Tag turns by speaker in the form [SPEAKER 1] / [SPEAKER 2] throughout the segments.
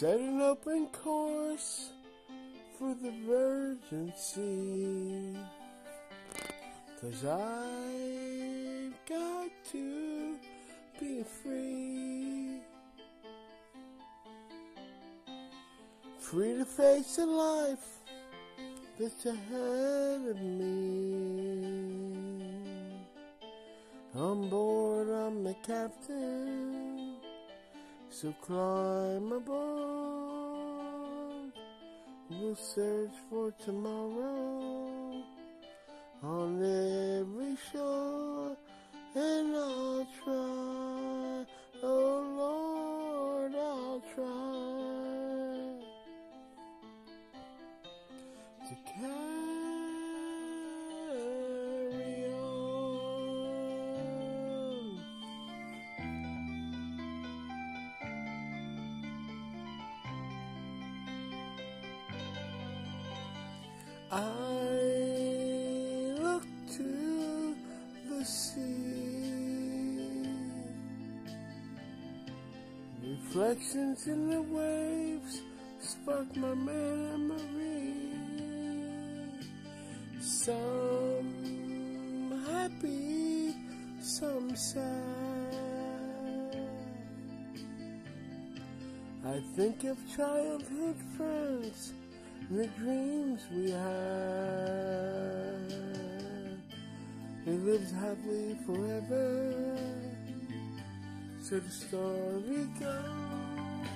[SPEAKER 1] Set an open course for the virgin sea. Cause I've got to be free. Free to face the life that's ahead of me. On board, I'm the captain, so climb aboard. We'll search for tomorrow on every shore, and I'll try, oh Lord, I'll try to carry I look to the sea. Reflections in the waves spark my memory. Some happy, some sad. I think of childhood friends the dreams we had. They lived happily forever. So the story goes.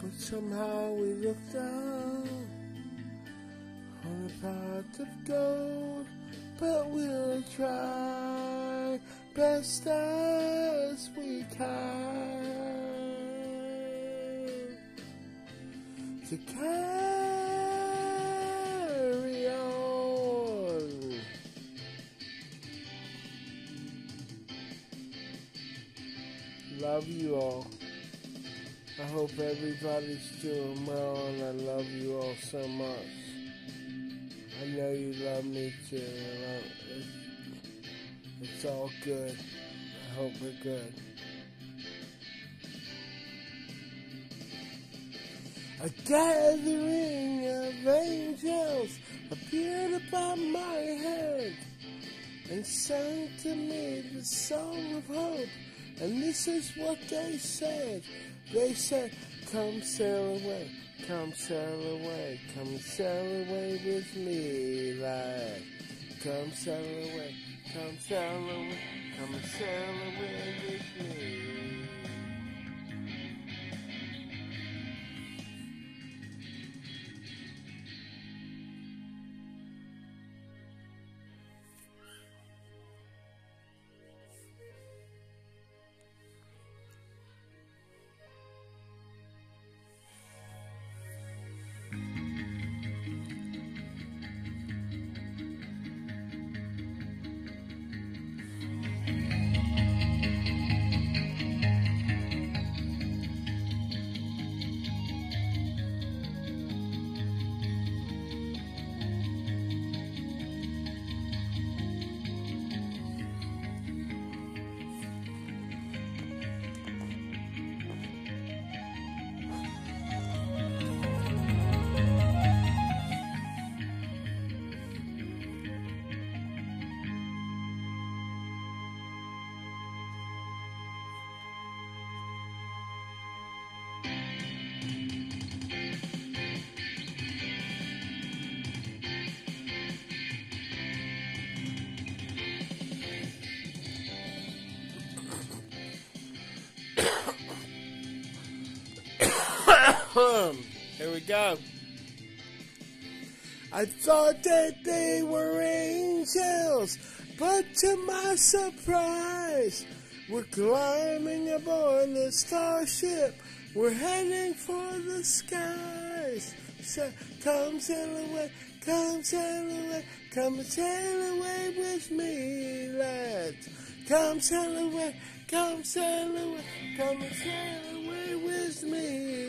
[SPEAKER 1] But somehow we looked down on a pot of gold. But we'll try best as we can carry on. Love you all. I hope everybody's doing well, and I love you all so much. I know you love me too. It's, it's all good. I hope we're good. A gathering of angels appeared upon my head and sang to me the song of hope. And this is what they said. They said, Come sail away, come sail away, come sail away with me, lad. Come sail away, come sail away, come sail away Here we go. I thought that they were angels, but to my surprise, we're climbing aboard the starship. We're heading for the skies. So come sail away, come sail away, come sail away with me, lads. Come sail away, come sail away, come sail away with me.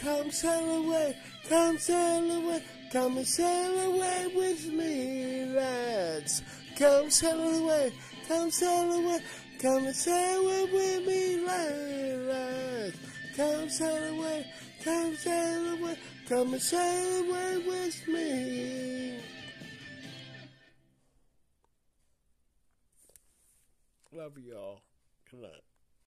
[SPEAKER 1] Come sail away, come sail away, come and sail away with me, lads. Come sail away, come sail away, come and sail away with me, lads. Come sail away, come sail away, come and sail away with me. Love y'all. Good night.